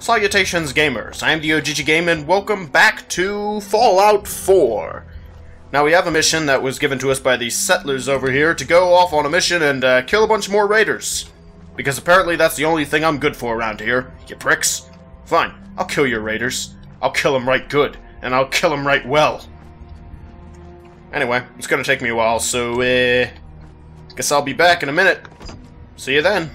Salutations gamers, I am the Ogichi Game and welcome back to Fallout 4. Now we have a mission that was given to us by these settlers over here to go off on a mission and uh, kill a bunch more raiders. Because apparently that's the only thing I'm good for around here, you pricks. Fine, I'll kill your raiders. I'll kill them right good, and I'll kill them right well. Anyway, it's gonna take me a while, so uh, guess I'll be back in a minute. See you then.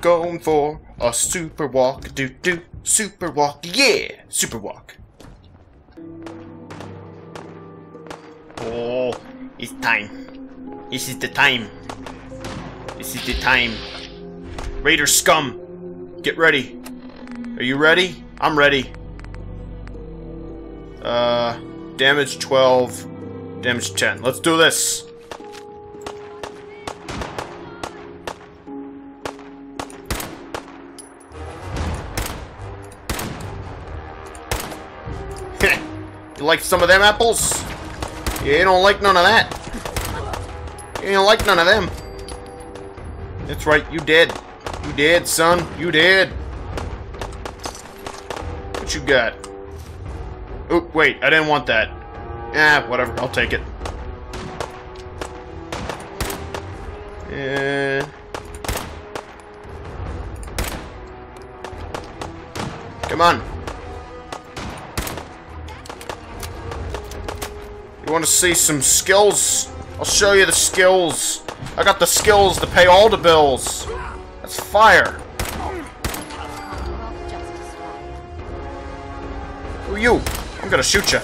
Going for a super walk, do do super walk, yeah, super walk. Oh, it's time. This is the time. This is the time. Raider scum, get ready. Are you ready? I'm ready. Uh, damage 12, damage 10. Let's do this. You like some of them apples? You don't like none of that. You don't like none of them. That's right, you did. You did, son. You did. What you got? Oh, wait, I didn't want that. Ah, whatever, I'll take it. Yeah. Come on. You want to see some skills? I'll show you the skills. I got the skills to pay all the bills. That's fire. Who are you? I'm gonna shoot you.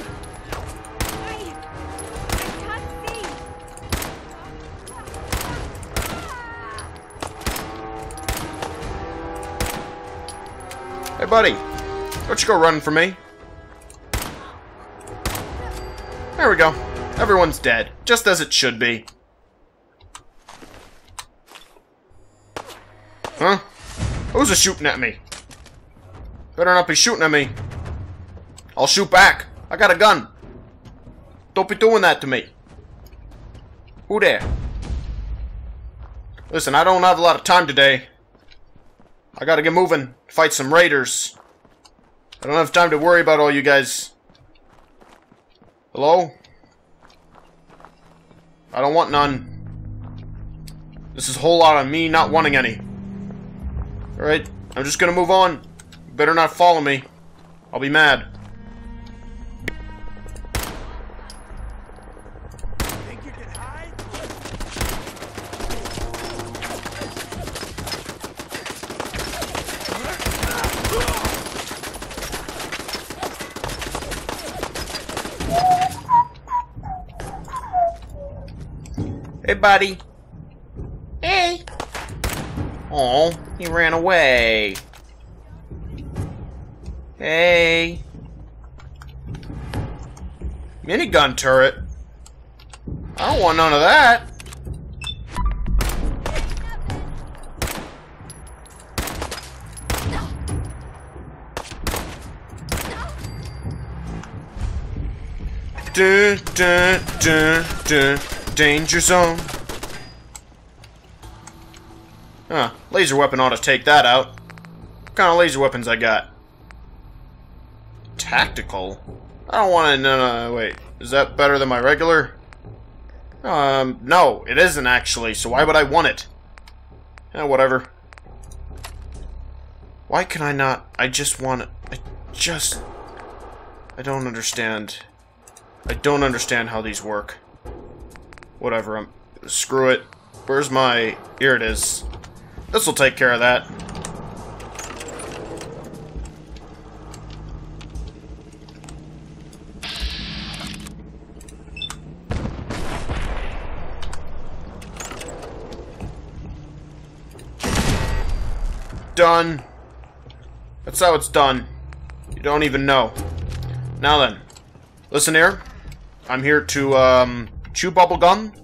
Hey, buddy. Don't you go running for me. There we go. Everyone's dead, just as it should be. Huh? Who's a shooting at me? Better not be shooting at me. I'll shoot back. I got a gun. Don't be doing that to me. Who there? Listen, I don't have a lot of time today. I gotta get moving. Fight some raiders. I don't have time to worry about all you guys. Hello? I don't want none. This is a whole lot of me not wanting any. Alright, I'm just gonna move on. You better not follow me. I'll be mad. Buddy. Hey. Oh, he ran away. Hey. Minigun turret? I don't want none of that. Dun, dun, dun, dun. Danger zone. Huh, laser weapon ought to take that out. What kind of laser weapons I got? Tactical? I don't want to, no, no, wait. Is that better than my regular? Um, no, it isn't actually, so why would I want it? Eh, whatever. Why can I not? I just want it. I just... I don't understand. I don't understand how these work. Whatever, I'm... Screw it. Where's my... Here it is. This'll take care of that. Done. That's how it's done. You don't even know. Now then. Listen here. I'm here to, um chew bubblegum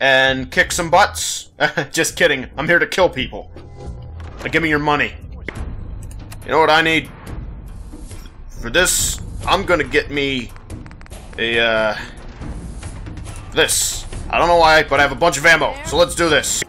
and kick some butts. Just kidding. I'm here to kill people. Now give me your money. You know what I need? For this, I'm gonna get me a, uh, this. I don't know why, but I have a bunch of ammo, so let's do this.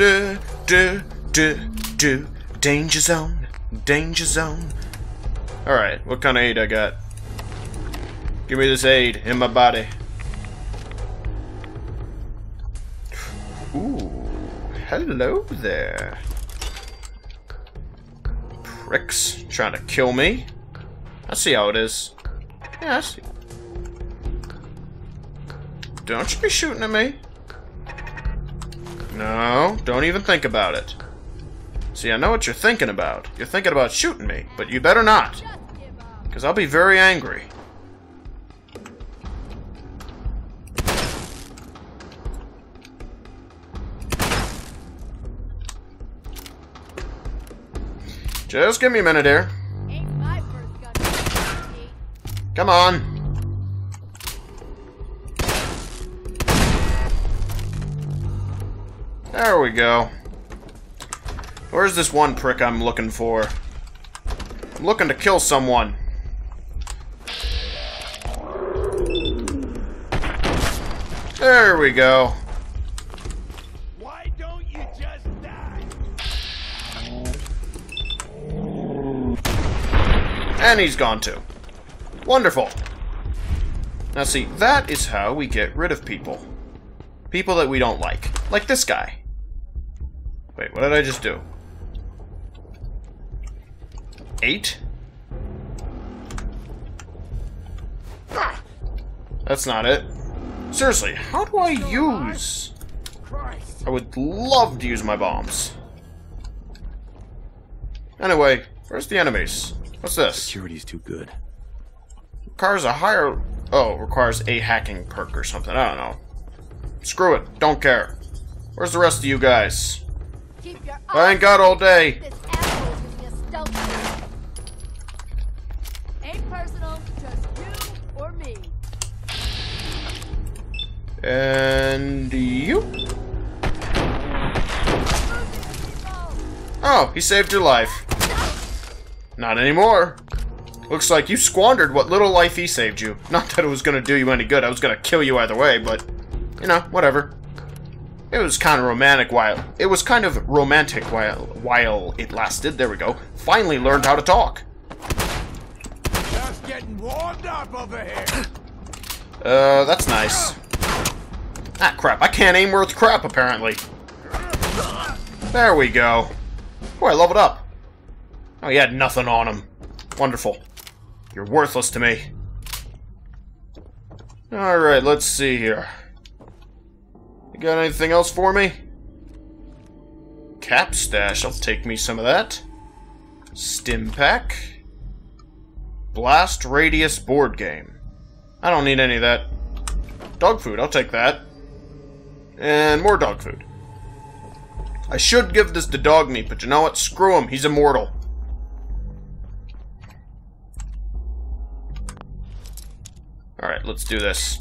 Do, do, do, do. Danger zone, danger zone. Alright, what kind of aid I got? Give me this aid in my body. Ooh, hello there. Pricks trying to kill me. I see how it is. Yeah, I see. Don't you be shooting at me. No, don't even think about it. See, I know what you're thinking about. You're thinking about shooting me, but you better not. Because I'll be very angry. Just give me a minute here. Come on. There we go. Where's this one prick I'm looking for? I'm looking to kill someone. There we go. Why don't you just die? And he's gone too. Wonderful. Now see, that is how we get rid of people. People that we don't like. Like this guy. Wait, what did I just do? Eight? That's not it. Seriously, how do I use... I would love to use my bombs. Anyway, where's the enemies? What's this? Security's too good. Requires a higher... Oh, requires a hacking perk or something. I don't know. Screw it. Don't care. Where's the rest of you guys? Keep your I ain't got all day. This asshole is giving me a stealth. Ain't personal, just you or me. And you? Oh, he saved your life. Not anymore. Looks like you squandered what little life he saved you. Not that it was gonna do you any good. I was gonna kill you either way, but you know, whatever. It was kind of romantic while it was kind of romantic while while it lasted. There we go. Finally learned how to talk. Just getting warmed up over here. Uh, that's nice. Ah, crap. I can't aim worth crap, apparently. There we go. Oh, I leveled up. Oh, he had nothing on him. Wonderful. You're worthless to me. Alright, let's see here. Got anything else for me? Cap stash, I'll take me some of that. Stimpak. Blast radius board game. I don't need any of that. Dog food, I'll take that. And more dog food. I should give this to Dogmeat, but you know what? Screw him, he's immortal. Alright, let's do this.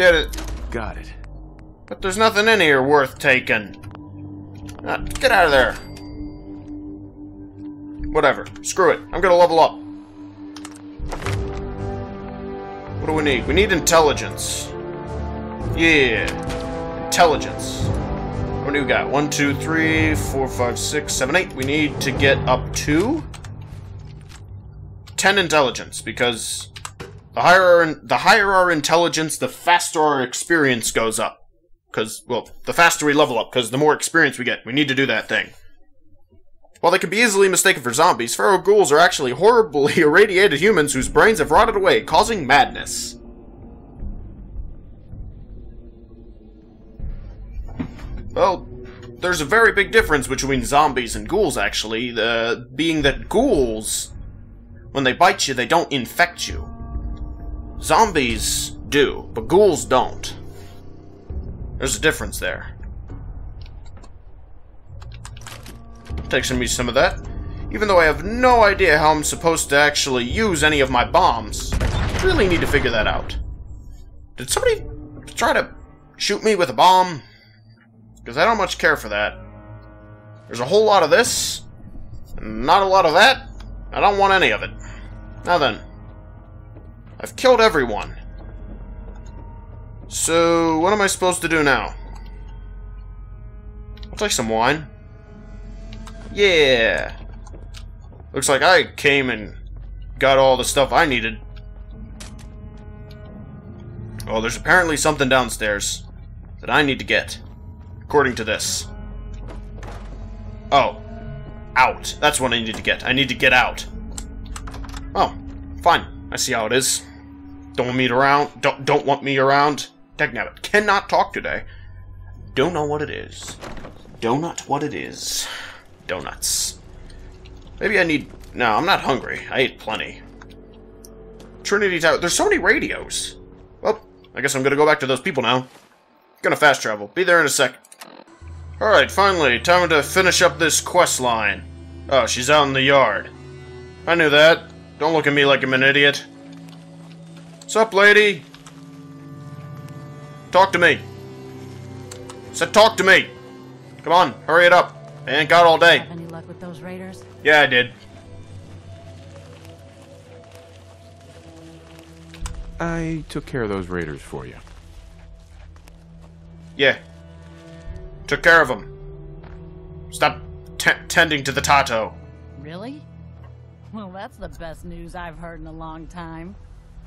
Did it. Got it. But there's nothing in here worth taking. Ah, get out of there. Whatever. Screw it. I'm gonna level up. What do we need? We need intelligence. Yeah. Intelligence. What do we got? One, two, three, four, five, six, seven, eight. We need to get up to... 10 intelligence, because the higher our, the higher our intelligence, the faster our experience goes up. Because, well, the faster we level up, because the more experience we get. We need to do that thing. While they can be easily mistaken for zombies, feral ghouls are actually horribly irradiated humans whose brains have rotted away, causing madness. Well, there's a very big difference between zombies and ghouls, actually, the, being that ghouls, when they bite you, they don't infect you. Zombies do, but ghouls don't. There's a difference there. Takes me some of that. Even though I have no idea how I'm supposed to actually use any of my bombs. I really need to figure that out. Did somebody try to shoot me with a bomb? Because I don't much care for that. There's a whole lot of this, not a lot of that. I don't want any of it. Now then. I've killed everyone. So, what am I supposed to do now? I'll take some wine. Yeah. Looks like I came and got all the stuff I needed. Oh, there's apparently something downstairs that I need to get. According to this. Oh. Out. That's what I need to get. I need to get out. Oh. Fine. I see how it is. Don't want me around. Don't don't want me around. Dagnabbit. Cannot talk today. Don't know what it is. Donut what it is. Donuts. Maybe I need... No, I'm not hungry. I ate plenty. Trinity Tower. There's so many radios. Well, I guess I'm gonna go back to those people now. Gonna fast travel. Be there in a sec. Alright, finally. Time to finish up this quest line. Oh, she's out in the yard. I knew that. Don't look at me like I'm an idiot. What's up, lady? Talk to me. Said talk to me. Come on, hurry it up. I ain't got all day. Have any luck with those raiders? Yeah, I did. I took care of those raiders for you. Yeah. Took care of them. Stop t- tending to the Tato. Really? Well, that's the best news I've heard in a long time.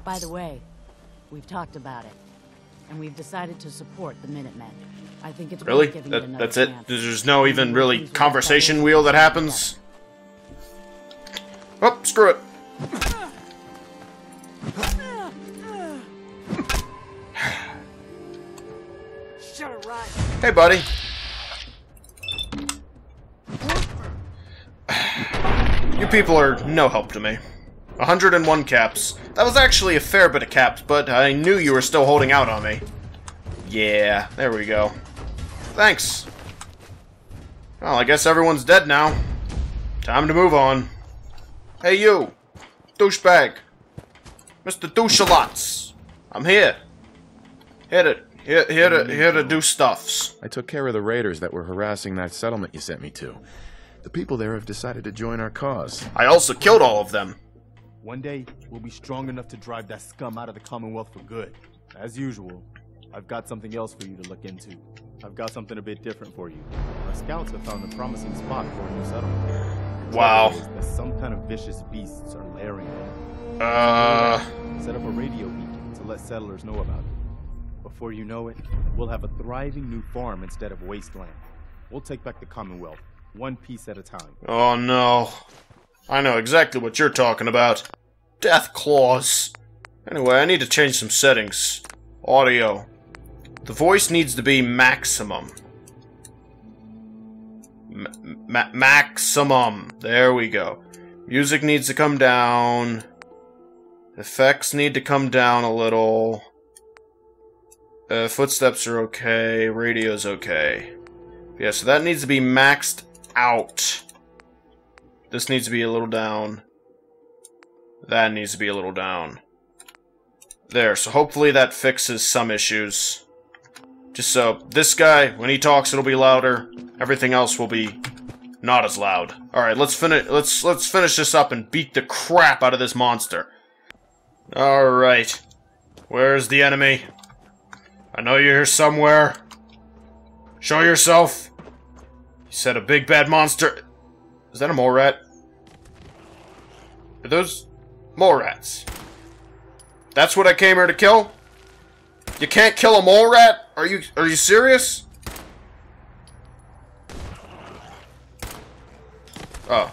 By the way, we've talked about it, and we've decided to support the Minutemen. I think it's really giving that, it another that's it? There's no even really conversation wheel that happens? Oh, screw it. Shut it right. Hey, buddy. You people are no help to me. 101 caps. That was actually a fair bit of caps, but I knew you were still holding out on me. Yeah, there we go. Thanks. Well, I guess everyone's dead now. Time to move on. Hey, you! Douchebag! Mr. Douchalots! I'm here. Here to, here, here to, here to do stuffs. I took care of the raiders that were harassing that settlement you sent me to. The people there have decided to join our cause. I also killed all of them. One day, we'll be strong enough to drive that scum out of the Commonwealth for good. As usual, I've got something else for you to look into. I've got something a bit different for you. Our scouts have found a promising spot for a new settlement. Wow. that some kind of vicious beasts are layering there. Uh, Set up a radio beacon to let settlers know about it. Before you know it, we'll have a thriving new farm instead of wasteland. We'll take back the Commonwealth, one piece at a time. oh no. I know exactly what you're talking about. Deathclaws. Anyway, I need to change some settings. Audio. The voice needs to be maximum. Ma- ma- maximum. There we go. Music needs to come down. Effects need to come down a little. Uh, footsteps are okay. Radio's okay. Yeah, so that needs to be maxed out. This needs to be a little down. That needs to be a little down. There, so hopefully that fixes some issues. Just so this guy, when he talks, it'll be louder. Everything else will be not as loud. All right, let's finish. Let's let's finish this up and beat the crap out of this monster. All right, where's the enemy? I know you're here somewhere. Show yourself. You said a big bad monster. Is that a mole rat? Are those Mole rats. That's what I came here to kill? You can't kill a mole rat? Are you are you serious? Oh.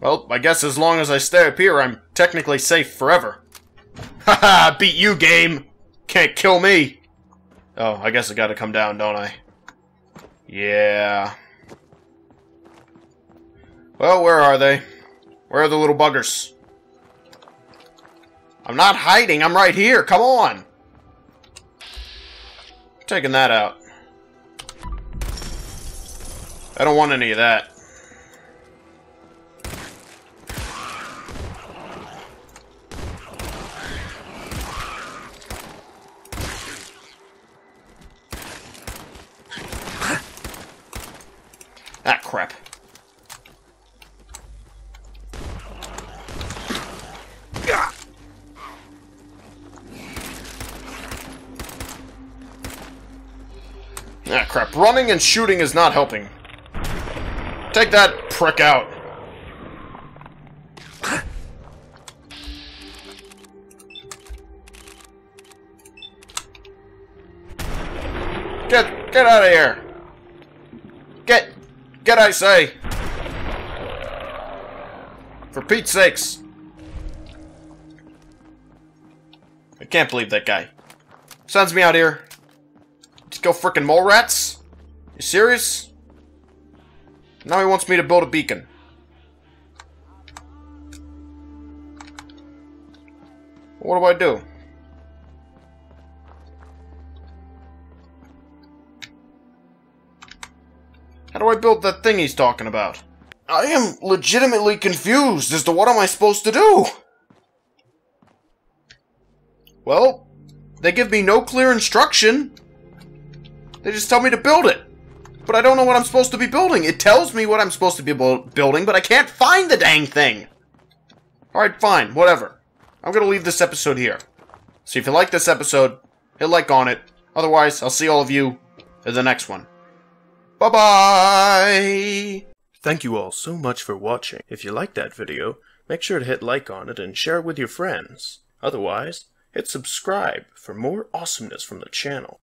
Well, I guess as long as I stay up here, I'm technically safe forever. Haha, beat you, game! Can't kill me! Oh, I guess I gotta come down, don't I? Yeah. Well, where are they? Where are the little buggers? I'm not hiding, I'm right here, come on! Taking that out. I don't want any of that. Ah, crap. Running and shooting is not helping. Take that prick out. Get, get out of here. Get, get I say. For Pete's sakes. I can't believe that guy. Sends me out here. Kill frickin' mole rats? You serious? Now he wants me to build a beacon. What do I do? How do I build that thing he's talking about? I am legitimately confused as to what am I supposed to do? Well, they give me no clear instruction. They just tell me to build it. But I don't know what I'm supposed to be building. It tells me what I'm supposed to be bu building, but I can't find the dang thing. Alright, fine. Whatever. I'm gonna leave this episode here. So if you like this episode, hit like on it. Otherwise, I'll see all of you in the next one. Bye-bye! Thank you all so much for watching. If you liked that video, make sure to hit like on it and share it with your friends. Otherwise, hit subscribe for more awesomeness from the channel.